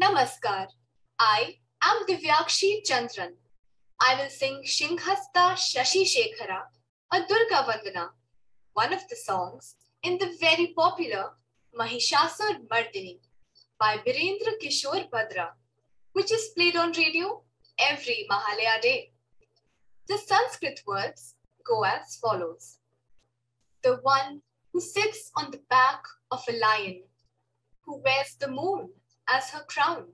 Namaskar. I am Divyakshi Chandran. I will sing Shinghasta Shashi Shekhara, a Durga Vandana, one of the songs in the very popular Mahishasur Mardini by Birendra Kishore Bhadra, which is played on radio every Mahalaya day. The Sanskrit words go as follows. The one who sits on the back of a lion, who wears the moon as her crown,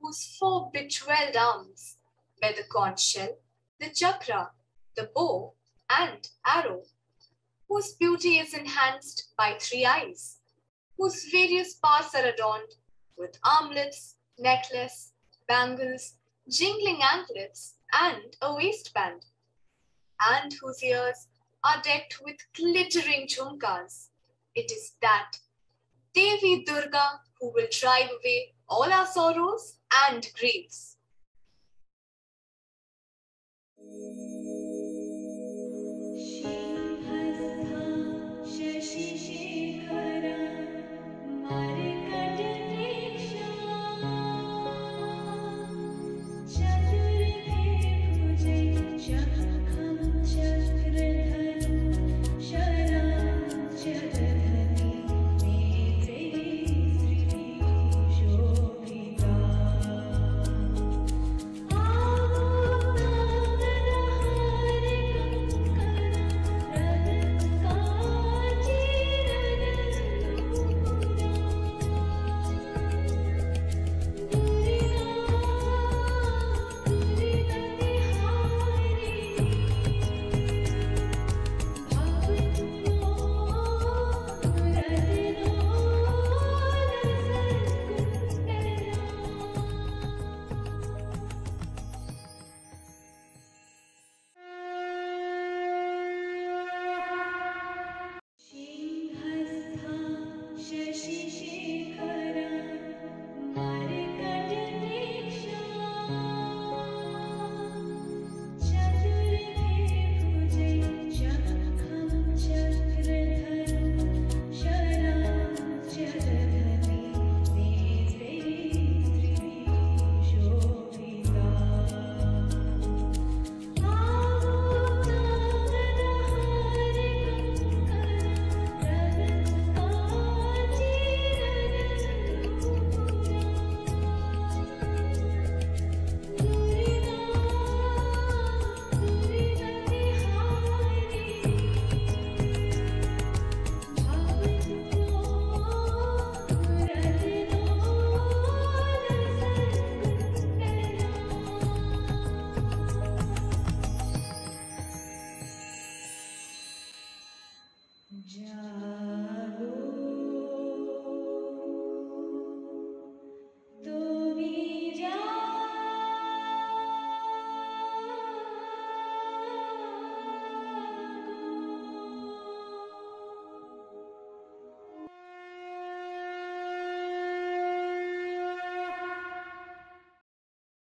whose four betwelled arms bear the conch shell, the chakra, the bow, and arrow, whose beauty is enhanced by three eyes, whose various parts are adorned with armlets, necklace, bangles, jingling anklets, and a waistband, and whose ears are decked with glittering jhumkas. It is that Devi Durga who will drive away all our sorrows and griefs. She